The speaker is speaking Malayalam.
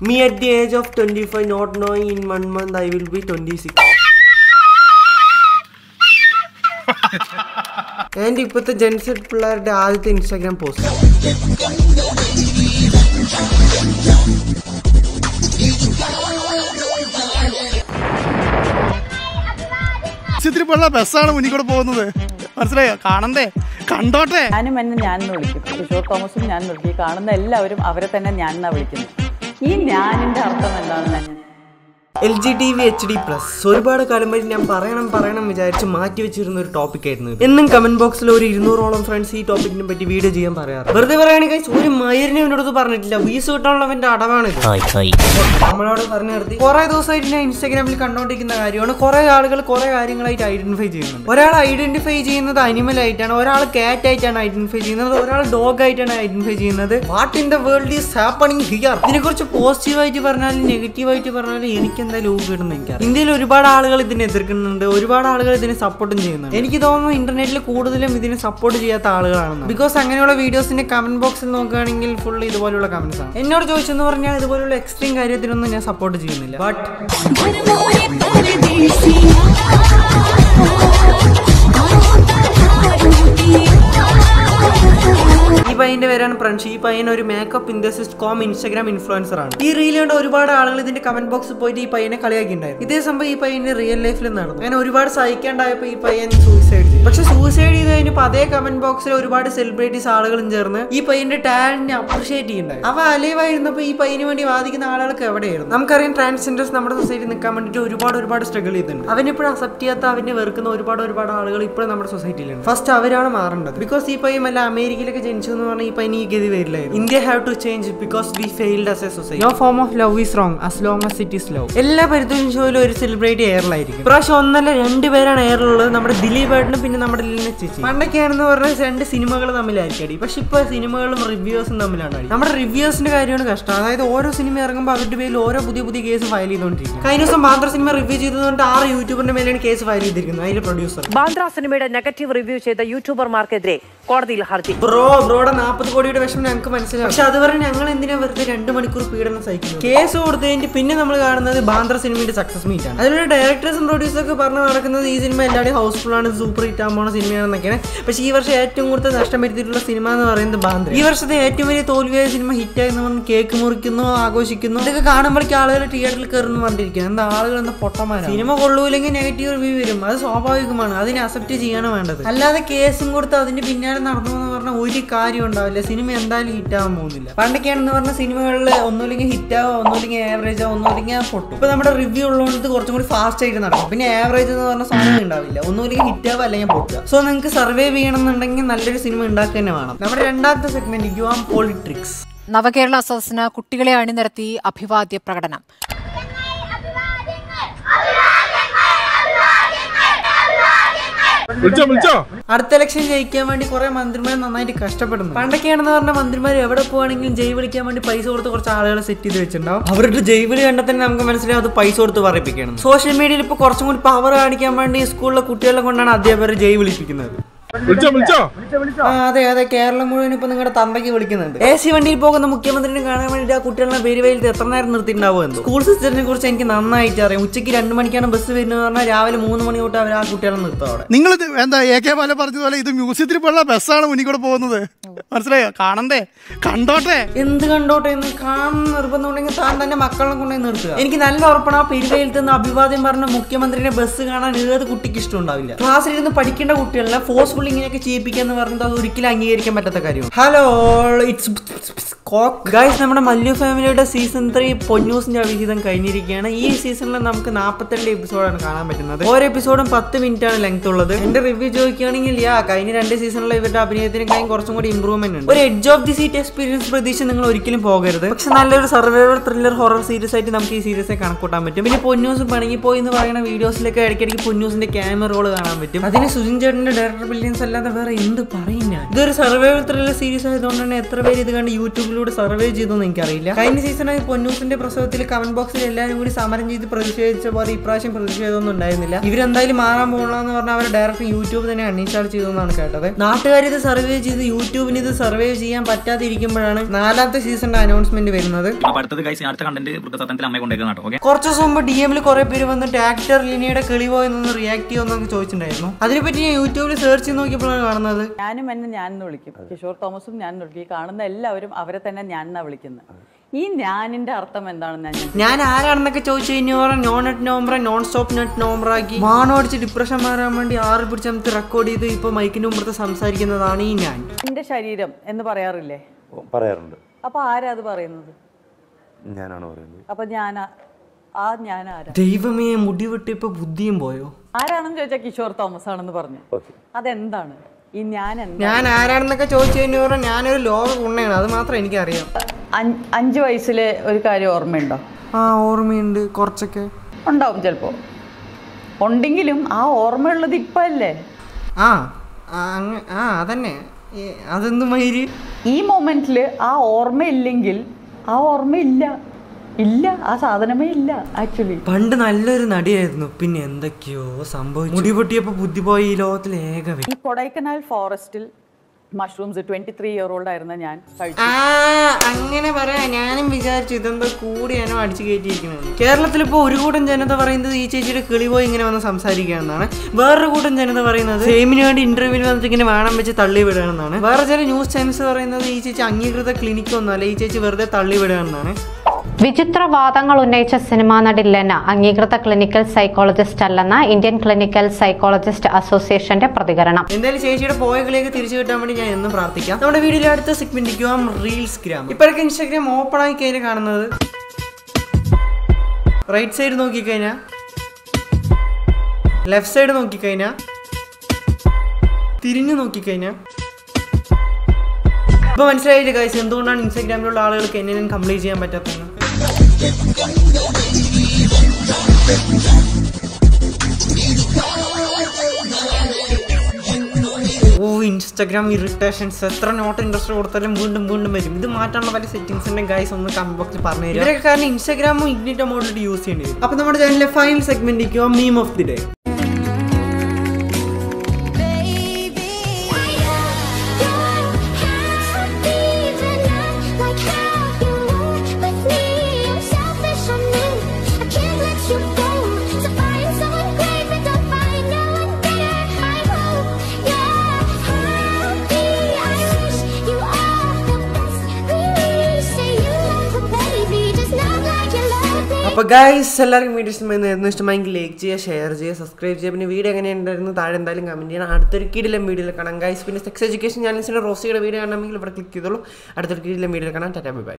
Me at the age of 25, not knowing in one month I will be 26. And ഇപ്പോഴത്തെ ജെൻസെറ്റ് പിള്ളേരുടെ ആദ്യത്തെ ഇൻസ്റ്റാഗ്രാം പോസ്റ്റ് പിള്ള ബസ്സാണ് മുന്നിൽ കൂടെ പോകുന്നത്. മനസ്സിലായോ? കാണണ്ടേ? കണ്ടോട്ടെ? ഞാനും എന്നെ ഞാൻ വിളിക്കും. കിഷോർ തോമസും ഞാൻ വിളിക്കും കാണുന്ന എല്ലാവരും അവരെ തന്നെ ഞാൻ എന്നാ വിളിക്കുന്നത്. ഈ ഞാനിന്റെ അർത്ഥം എന്താണെന്ന് L G T V H D plus. ഒരുപാട് കാലം വരെ ഞാൻ പറയണം പറയണം വിചാരിച്ച് മാറ്റി വെച്ചിരുന്ന ഒരു ടോപ്പിക് ആയിരുന്നു എന്നും കമന്റ് ബോക്സിൽ ഒരു ഇരുന്നൂറോളം ഫ്രണ്ട്സ് ഈ ടോപ്പിക്കിനെ പറ്റി വീഡിയോ ചെയ്യാൻ പറയാറ്. വെറുതെ പറയുകയാണെങ്കിൽ ഒരു മയറിനെ എന്നോട് പറഞ്ഞിട്ടില്ല. വീസ് കിട്ടാനുള്ളവന്റെ അടവാണ്. നമ്മളോട് പറഞ്ഞു നിർത്തി. കുറെ ദിവസമായിട്ട് ഞാൻ ഇൻസ്റ്റാഗ്രാമിൽ കണ്ടോണ്ടിരിക്കുന്ന കാര്യമാണ്. കുറെ ആളുകൾ കുറെ കാര്യങ്ങളായിട്ട് ഐഡന്റിഫൈ ചെയ്യുന്നുണ്ട്. ഒരാൾ ഐഡന്റിഫൈ ചെയ്യുന്നത് അനിമൽ ആയിട്ടാണ് ഒരാൾ കാറ്റ് ആയിട്ടാണ് ഐഡന്റിഫൈ ചെയ്യുന്നത് ഒരാൾ ഡോഗ് ആയിട്ടാണ് ഐഡന്റിഫൈ ചെയ്യുന്നത്. What in the world is happening here ഇതിനെ കുറിച്ച് പോസിറ്റീവായിട്ട് പറഞ്ഞാലും നെഗറ്റീവായിട്ട് പറഞ്ഞാലും എനിക്ക് എന്തായാലും ലൂപ്പ് കിട്ടുന്ന എനിക്ക് ഇന്ത്യയിൽ ഒരുപാട് ആളുകൾ ഇതിനെ എതിർക്കുന്നുണ്ട് ഒരുപാട് ആളുകൾ ഇതിനെ സപ്പോർട്ടും ചെയ്യുന്നുണ്ട്. എനിക്ക് തോന്നുന്നു ഇന്റർനെറ്റിൽ കൂടുതലും ഇതിനെ സപ്പോർട്ട് ചെയ്യാത്ത ആളുകളാണ് ബിക്കോസ് അങ്ങനെയുള്ള വീഡിയോസിന്റെ കമന്റ് ബോക്സിൽ നോക്കുകയാണെങ്കിൽ ഫുൾ ഇതുപോലുള്ള കമന്റ്സ് ആണ്. എന്നോട് ചോദിച്ചെന്ന് പറഞ്ഞാൽ ഇതുപോലുള്ള എക്സ്ട്രീം കാര്യത്തിനൊന്നും ഞാൻ സപ്പോർട്ട് ചെയ്യുന്നില്ല. ബട്ട് പയ്യന്റെ പേരാണ് പ്രൺഷ് ഈ പയ്യൻ ഒരു മേക്കപ്പ് ഇൻഡസ്ട്രിസ്റ്റ് കോം ഇൻസ്റ്റാഗ്രാം ഇൻഫ്ലുവൻസർ ആണ്. ഈ റീൽ കണ്ട ഒരുപാട് ആളുകൾ ഇതിന്റെ കമന്റ് ബോക്സിൽ പോയിട്ട് ഈ പയ്യനെ കളിയാക്കിണ്ടായിരുന്നു ഇതേ സംഭവം ഈ പയ്യന് റിയൽ ലൈഫിൽ നടന്നു. അങ്ങനെ ഒരുപാട് സഹിക്കാണ്ടായപ്പോ ഈ പയ്യൻ സൂയിസൈഡ് പക്ഷെ സൂസൈഡ് ചെയ്ത് കഴിഞ്ഞപ്പോൾ അതേ കമന്റ് ബോക്സിൽ ഒരുപാട് സെലിബ്രിറ്റീസ് ആളുകളും ചേർന്ന് ഈ പയ്യന്റെ ടാലന്റിനെ അപ്രിഷിയേറ്റ് ചെയ്യുന്നുണ്ടായി അവ അലൈവായിരുന്നപ്പോ ഈ പയ്യന് വേണ്ടി വാദിക്കുന്ന ആളുകൾക്ക് എവിടെയായിരുന്നു? നമുക്കറിയാം ട്രാൻസ്ജെൻഡേഴ്സ് നമ്മുടെ സൊസൈറ്റി നിൽക്കാൻ വേണ്ടിയിട്ട് ഒരുപാട് ഒരുപാട് സ്ട്രഗിൾ ചെയ്തിട്ടുണ്ട്. അവനിപ്പോഴും അക്സെപ്റ്റ് ചെയ്യാത്ത അവനെ വെറുക്കുന്ന ഒരുപാട് ഒരുപാട് ആളുകൾ ഇപ്പോഴും നമ്മുടെ സൊസൈറ്റിയിലുണ്ട് ഫസ്റ്റ് അവരാണ് മാറേണ്ടത്. ബിക്കോസ് ഈ പയ്യൻ അല്ല അമേരിക്കയിലൊക്കെ ജനിച്ചു എന്ന് പറഞ്ഞാൽ ഈ പയ്യൻ ഈ ഗതി വരില്ലായിരുന്നു. India have to change because we failed as a society no form of love is wrong as long as it is love എല്ലാ ഷോയിലും ഒരു സെലിബ്രിറ്റി എയറിലായിരിക്കും പ്രാവശ്യം ഒന്നല്ല രണ്ട് പേരാണ് എയറിലുള്ളത് നമ്മുടെ ദിലീപ് ഏട്ടനും പിന്നെ നമ്മുടെ പണ്ടൊക്കെയാണെന്ന് പറഞ്ഞാൽ രണ്ട് സിനിമകൾ തമ്മിലായിരിക്കും. അടി പക്ഷെ ഇപ്പൊ സിനിമകളും റിവ്യൂസും തമ്മിലാണ് അടി. നമ്മുടെ റിവ്യൂസിന്റെ കാര്യമാണ് കഷ്ടം. അതായത് ഓരോ സിനിമ ഇറങ്ങുമ്പോൾ അവരുടെ പേരിൽ ഓരോ പുതിയ പുതിയ കേസ് ഫയൽ ചെയ്തുകൊണ്ടിരിക്കും. കഴിഞ്ഞ ദിവസം ബാന്ദ്ര സിനിമ റിവ്യൂ ചെയ്തതുകൊണ്ട് ആറ് യൂട്യൂബറിന്റെ മേലെയാണ് കേസ് ഫയൽ ചെയ്തിരിക്കുന്നത് അതിന്റെ പ്രൊഡ്യൂസർ. ബാന്ദ്ര സിനിമയുടെ നെഗറ്റീവ് റിവ്യൂ ചെയ്ത യൂട്യൂബർമാർക്കെതിരെ കോടതിയിൽ ഹർജി. ബ്രോ ബ്രോയുടെ നാൽപ്പത് കോടിയുടെ വിഷമം ഞങ്ങൾക്ക് മനസ്സിലാവും. പക്ഷെ അതുവരെ ഞങ്ങൾ എന്തിനാ വെറുതെ രണ്ട് മണിക്കൂർ പീഡനം സഹിക്കുന്നത്? കേസ് കൊടുത്തതിന്റെ പിന്നെ നമ്മൾ കാണുന്നത് ബാന്ദ്ര സിനിമയുടെ സക്സസ് മീറ്റ് ആണ് അതിലൂടെ ഡയറക്ടേഴ്സും പ്രൊഡ്യൂസേഴ്സും ഒക്കെ പറഞ്ഞു നടക്കുന്നത് ഈ സിനിമ എല്ലാവരും ഹൗസ്ഫുൾ ആണ് സൂപ്പർ ഹിറ്റ് ആകാൻ പോണ സിനിമയാണെന്നൊക്കെയാണ്. പക്ഷേ ഈ വർഷം ഏറ്റവും കൂടുതൽ നഷ്ടം വരുത്തിയിട്ടുള്ള സിനിമ എന്ന് പറയുന്നത് ബാന്ദ്ര. ഈ വർഷത്തെ ഏറ്റവും വലിയ തോൽവിയായ സിനിമ ഹിറ്റായി എന്ന് പറഞ്ഞ് കേക്ക് മുറിക്കുന്നു ആഘോഷിക്കുന്നു. ഇതൊക്കെ കാണുമ്പോഴേക്കും ആളുകൾ തിയേറ്ററിൽ കയറുന്നു പറഞ്ഞിരിക്കുന്നത് എന്താ ആളുകൾ എന്താ പൊട്ടന്മാരാണ് സിനിമ കൊള്ളൂല്ലെങ്കിൽ നെഗറ്റീവ് റിവ്യൂ വരും. അത് സ്വാഭാവികമാണ്. അതിനെ അക്സെപ്റ്റ് ചെയ്യാണ് വേണ്ടത്. അല്ലാതെ കേസും കൊടുത്ത് അതിന്റെ പിന്നാലെ നടന്നു പറഞ്ഞാൽ ഒരു കാര്യം ഉണ്ടാവില്ല. സിനിമ എന്തായാലും ഹിറ്റ് ആവാൻ പോകുന്നില്ല. പണ്ടൊക്കെയാണെന്ന് പറഞ്ഞ സിനിമകളിൽ ഒന്നുമില്ലെങ്കിൽ ഹിറ്റ് ആവോ ഒന്നുമില്ലെങ്കിൽ ആവറേജ് ആവോ ഒന്നുമില്ലെങ്കിൽ പൊട്ടും. ഇപ്പൊ നമ്മുടെ റിവ്യൂ ഉള്ളതുകൊണ്ട് കുറച്ചും കൂടി ഫാസ്റ്റ് ആയിട്ട് നടക്കും. പിന്നെ ആവറേജ് എന്ന് പറഞ്ഞ സമയം ഉണ്ടാവില്ല. ഒന്നുമില്ലെങ്കിൽ ഹിറ്റ് ആവുക അല്ലെങ്കിൽ പൊട്ടുക. സോ നിങ്ങൾക്ക് സർവൈവ് ചെയ്യണമെന്നുണ്ടെങ്കിൽ നല്ലൊരു സിനിമ ഉണ്ടാക്കുക തന്നെ വേണം. നമ്മുടെ രണ്ടാമത്തെ സെഗ്മെന്റ് യു ആം പോളിട്രിക്സ് നവകേരള സദസ്സിന് കുട്ടികളെ അണിനിരത്തി അഭിവാദ്യ പ്രകടനം. അടുത്ത ഇലക്ഷൻ ജയിക്കാൻ വേണ്ടി കുറെ മന്ത്രിമാർ നന്നായിട്ട് കഷ്ടപ്പെടുന്നു പണ്ടൊക്കെയാണെന്ന് പറഞ്ഞ മന്ത്രിമാർ എവിടെ പോവാണെങ്കിലും ജയ് വിളിക്കാൻ വേണ്ടി പൈസ കൊടുത്ത് കുറച്ച് ആളുകളെ സെറ്റ് ചെയ്ത് വെച്ചിട്ടുണ്ടാവും. അവരുടെ ജയ് വിളി കണ്ടാൽ തന്നെ നമുക്ക് മനസ്സിലാവും അത് പൈസ കൊടുത്ത് പറയിപ്പിക്കണം സോഷ്യൽ മീഡിയയിൽ ഇപ്പോൾ കുറച്ചും കൂടി പവർ കാണിക്കാൻ വേണ്ടി സ്കൂളിലെ കുട്ടികളെ കൊണ്ടാണ് അധ്യാപകർ ജയ് വിളിപ്പിക്കുന്നത്. അതെ അതെ കേരളം മുഴുവൻ ഇപ്പൊ നിങ്ങളുടെ തന്തയ്ക്ക് വിളിക്കുന്നുണ്ട്. എ സി വണ്ടിയിൽ പോകുന്ന മുഖ്യമന്ത്രിനെ കാണാൻ വേണ്ടി ആ കുട്ടികളെ പേര് വെയിലത്ത് എത്ര നേരം നിർത്തിയിട്ടുണ്ടാവും എന്തോ സ്കൂൾ സിസ്റ്ററിനെ കുറിച്ച് എനിക്ക് നന്നായിട്ട് അറിയാം. ഉച്ചയ്ക്ക് രണ്ടു മണിക്കാണ് ബസ് വരുന്നത് പറഞ്ഞാൽ രാവിലെ മൂന്ന് മണി തൊട്ട് അവർ ആ കുട്ടികളെ നിർത്തും അവിടെ. നിങ്ങൾ എന്താ എ കെ ബാല പറഞ്ഞതുപോലെ ഇത് മ്യൂസിയത്തിൽ പോലുള്ള ബസ്സാണ് മുന്നിൽ കൂടെ പോകുന്നത്. മനസ്സിലായോ? കാണണ്ടേ? കണ്ടോട്ടെ? എന്ത് കണ്ടോട്ടെ എന്ന് കാണുന്ന നിർബന്ധം ഉണ്ടെങ്കിൽ താൻ തന്നെ മക്കളെ കൊണ്ടുപോയി നിർത്തുക. എനിക്ക് നല്ല ഉറപ്പാണ് ആ പെരുവയിലത്ത് നിന്ന് അഭിവാദ്യം പറഞ്ഞ മുഖ്യമന്ത്രിനെ ബസ് കാണാൻ ഏത് കുട്ടിക്ക് ഇഷ്ടമുണ്ടാവില്ല. ക്ലാസ്സിലിരുന്ന് പഠിക്കേണ്ട കുട്ടികളെ ഫോഴ്സ്ഫുൾ ഇങ്ങനെയൊക്കെ ചെയ്യിപ്പിക്കാന്ന് പറഞ്ഞത് അത് ഒരിക്കലും അംഗീകരിക്കാൻ പറ്റാത്ത കാര്യമാണ്. ഹലോ ഇറ്റ്സ് ഗൈസ് നമ്മുടെ മല്ലു ഫാമിലിയുടെ സീസൺ ത്രീ പൊന്നൂസിന്റെ അവിഹിതം കഴിഞ്ഞിരിക്കുകയാണ്. ഈ സീസണിൽ നമുക്ക് നാൽപ്പത്തിരണ്ട് എപ്പിസോഡാണ് കാണാൻ പറ്റുന്നത്. ഓരോ എപ്പിസോഡും പത്ത് മിനിറ്റ് ആണ് ലെങ്ത് ഉള്ളത്. എന്റെ റിവ്യൂ ചോദിക്കുകയാണെങ്കിൽ യാ കഴിഞ്ഞ രണ്ട് സീസണിലെ ഇവരുടെ അഭിനയത്തിനേക്കാളും കുറച്ചും കൂടി ഇംപ്രൂവ്മെന്റ് ഉണ്ട്. ഒരു edge of the seat experience പ്രതീക്ഷ നിങ്ങൾ ഒരിക്കലും പോകരുത്. പക്ഷെ നല്ലൊരു സർവൈവർ ത്രില്ലർ ഹൊറർ സീരീസ് ആയിട്ട് നമുക്ക് ഈ സീരീസെ കണക്കൂട്ടാൻ പറ്റും. പിന്നെ പൊന്നൂസ് പണങ്ങി പോയി എന്ന് പറയുന്ന വീഡിയോസിലൊക്കെ ഇടയ്ക്കിടയ്ക്ക് പൊന്നൂസിന്റെ ക്യാമറ റോൾ കാണാൻ പറ്റും. അതിന് സുജിൻ ചേട്ടന്റെ ഡയറക്ടർ ബില്യൻസ് അല്ലാതെ വേറെ എന്ത് പറയുന്ന ഇതൊരു സർവൈവൽ ത്രില്ലർ സീരീസ് ആയതുകൊണ്ട് തന്നെ എത്ര പേര് ഇത് കണ്ട് യൂട്യൂബിലൂടെ യൂട്യൂബിലൂടെ സർവേ ചെയ്തെന്ന് എനിക്കറിയില്ല. കഴിഞ്ഞ സീസണായി പൊന്നൂസിന്റെ പ്രസവത്തിൽ കമന്റ് ബോക്സിൽ എല്ലാവരും കൂടി സമരം ചെയ്ത് പ്രതിഷേധിച്ച പോലെ ഇപ്രാവശ്യം പ്രതിഷേധമൊന്നും ഉണ്ടായിരുന്നില്ല. ഇവരെന്തായാലും മാറാൻ പോകണമെന്ന് പറഞ്ഞാൽ അവർ ഡയറക്റ്റ് യൂട്യൂബ് തന്നെ അൺഇൻസ്റ്റാൾ ചെയ്തെന്നാണ് കേട്ടത്. നാട്ടുകാർ ഇത് സർവേ ചെയ്ത് യൂട്യൂബിന് ഇത് സർവേ ചെയ്യാൻ പറ്റാതിരിക്കുമ്പോഴാണ് നാലാമത്തെ സീസണിന്റെ അനൗൺസ്മെന്റ് വരുന്നത്. കുറച്ച് ദിവസം മുമ്പ് ഡി എമ്മിൽ കുറെ പേര് വന്നിട്ട് ആക്ടർ ലിനിയുടെ കിളിവോ എന്നൊന്ന് റിയാക്ട് ചെയ്യുമെന്നൊക്കെ ചോദിച്ചിട്ടുണ്ടായിരുന്നു. അതിനെപ്പറ്റി ഞാൻ യൂട്യൂബിൽ സെർച്ച് ചെയ്ത് നോക്കിയപ്പോഴാണ് കാണുന്നത്. ഞാനും എന്നെ ഞാൻ വിളിക്കും. കിഷോർ തോമസും ഞാൻ വിളിക്കും. ഈ കാണുന്ന എല്ലാവരും അവരെ തന്നെ ഞാൻ എന്നാ വിളിക്കുന്നത്? ഈ ഞാനിന്റെ അർത്ഥം എന്താണെന്ന് ഞാൻ ഞാൻ ആരാണെന്നൊക്കെ ചോദിച്ചു കഴിഞ്ഞാൽ നോൺ നെറ്റ് നോംബ്ര നോൺ സ്റ്റോപ്പ് നെറ്റ് നോംബ്രാക്കി മാണോടിച്ച് ഡിപ്രഷൻ മാറാൻ വേണ്ടി ആറ് പിടിച്ച് നമുക്ക് റെക്കോർഡ് ചെയ്ത് ഇപ്പൊ മൈക്കിന് മുമ്പത്ത് സംസാരിക്കുന്നതാണ് ഈ ഞാൻ. എന്റെ ശരീരം എന്ന് പറയാറില്ലേ? പറയാറുണ്ട്. അപ്പൊ ആരാ അത് പറയുന്നത്? ഞാനാണ് പറയുന്നത്. അപ്പൊ ഞാൻ ആ ഞാൻ ആരാ? ദൈവമേ മുടി വെട്ടിയപ്പോ ബുദ്ധിയും പോയോ? ആരാണെന്ന് ചോദിച്ചാൽ കിഷോർ തോമസ് ആണെന്ന് പറഞ്ഞു അതെന്താണ്? ഈ ഞാൻ ഞാൻ ആരാണെന്നൊക്കെ ചോദിച്ചു കഴിഞ്ഞാൽ ഞാനൊരു ലോക ഗുണയാണ് അത് മാത്രം എനിക്കറിയാം. അഞ്ച് വയസ്സിലെ ഒരു കാര്യം ഓർമ്മയുണ്ടോ? ആ ഓർമ്മയുണ്ട്. കുറച്ചൊക്കെ. ഉണ്ടാവും ചിലപ്പോൾ ഉണ്ടെങ്കിലും ആ ഓർമ്മയുള്ളത് ഇപ്പം അല്ലേ ആ ആ, അതന്നെ. അതെന്ത് ഈ മൊമെന്റിൽ ആ ഓർമ്മയില്ലെങ്കിൽ ആ ഓർമ്മയില്ല. ഇല്ല ആ സാധനമേ ഇല്ല ആക്ച്വലി പണ്ട് നല്ലൊരു നടിയായിരുന്നു. പിന്നെ എന്തൊക്കെയോ സംഭവിച്ചു. മുടി പൊട്ടിയപ്പോ ബുദ്ധി പോയി ഈ ലോകത്തിൽ ഏക ഈ Kodaikanal ഫോറസ്റ്റിൽ mushrooms twenty three year old ആയിരുന്ന ഞാൻ അങ്ങനെ പറയാ. ഞാനും വിചാരിച്ചു ഇതെന്തോ കൂടിയാനോ അടിച്ചു കയറ്റിയിരിക്കുന്നത് കേരളത്തിൽ ഇപ്പോൾ ഒരു കൂട്ടം ജനത പറയുന്നത് ഈ ചേച്ചിയുടെ കിളി പോയി ഇങ്ങനെ വന്ന് സംസാരിക്കുകയാണെന്നാണ്. വേറൊരു കൂട്ടം ജനത പറയുന്നത് സെയിമിന് വേണ്ടി ഇന്റർവ്യൂവിൽ വന്നിട്ട് ഇങ്ങനെ വേണം വെച്ച് തള്ളി വിടുകയാണെന്നാണ്. വേറെ ചില ന്യൂസ് ചാനൽസ് പറയുന്നത് ഈ ചേച്ചി അംഗീകൃത ക്ലിനിക്കൊന്നുമല്ല ഈ ചേച്ചി വെറുതെ തള്ളി വിടുകയാണെന്നാണ് വിചിത്രവാദങ്ങൾ ഉന്നയിച്ച സിനിമാ നടി ലെന അംഗീകൃത ക്ലിനിക്കൽ സൈക്കോളജിസ്റ്റ് അല്ലെന്ന ഇന്ത്യൻ ക്ലിനിക്കൽ സൈക്കോളജിസ്റ്റ് അസോസിയേഷന്റെ പ്രതികരണം. എന്തായാലും ചേച്ചിയുടെ പോയകളിലേക്ക് തിരിച്ചു കിട്ടാൻ വേണ്ടി ഞാൻ എന്നും പ്രാർത്ഥിക്കാം. നമ്മുടെ വീഡിയോയിലെ അടുത്ത സെഗ്മെന്റിക്കുവാം റീൽസ് ഗ്രാം ഇപ്പോഴൊക്കെ ഇൻസ്റ്റാഗ്രാം ഓപ്പൺ ആയി കഴിഞ്ഞാൽ കാണുന്നത്. റൈറ്റ് സൈഡ് നോക്കിക്കഴിഞ്ഞാൽ ലെഫ്റ്റ് സൈഡ് നോക്കിക്കഴിഞ്ഞാൽ തിരിഞ്ഞു നോക്കിക്കഴിഞ്ഞാൽ ഇപ്പൊ മനസ്സിലായില്ലേ ഗൈസ് എന്തുകൊണ്ടാണ് ഇൻസ്റ്റാഗ്രാമിലുള്ള ആളുകൾക്ക് എന്നെ കംപ്ലീറ്റ് ചെയ്യാൻ പറ്റാത്തത് ഓ ഇൻസ്റ്റാഗ്രാം ഇറിറ്റേഷൻസ് എത്ര നോട്ട് ഇൻട്രസ്റ്റ് കൊടുത്താലും വീണ്ടും വീണ്ടും വരും. ഇത് മാറ്റാനുള്ള പല സെറ്റിംഗ്സിന്റെ ഗൈസ് ഒന്ന് കമന്റ് ബോക്സിൽ പറഞ്ഞു തരും ഇവരൊക്കെ കാരണം ഇൻസ്റ്റാഗ്രാമും ഇഗ്നിറ്റോ മോഡിൽ യൂസ് ചെയ്യേണ്ടി വരും. അപ്പൊ നമ്മുടെ ചാനലിലെ final segment meme of the day അപ്പൊ ഗൈസ് എല്ലാവർക്കും വീഡിയോ ഇഷ്ടമായിരുന്നു ഇഷ്ടമായെങ്കിൽ ലൈക്ക് ചെയ്യുക ഷെയർ ചെയ്യുക സബ്സ്ക്രൈബ് ചെയ്യുക. പിന്നെ വീഡിയോ എങ്ങനെ ഉണ്ടായിരുന്നു താഴെ എന്തായാലും കമന്റ് ചെയ്യണം. അടുത്തൊരു കീഴിലും വീഡിയോയിൽ കാണാം. ഗൈസ് പിന്നെ സെക്സ് എഡ്യൂക്കേഷൻ ചാനൽസിന്റെ റോസിയുടെ വീഡിയോ കാണണമെങ്കിൽ ഇവിടെ ക്ലിക്ക് ചെയ്തോളൂ. അടുത്തൊരു കീഴിലും വീഡിയോയിൽ കാണാം. Tata bye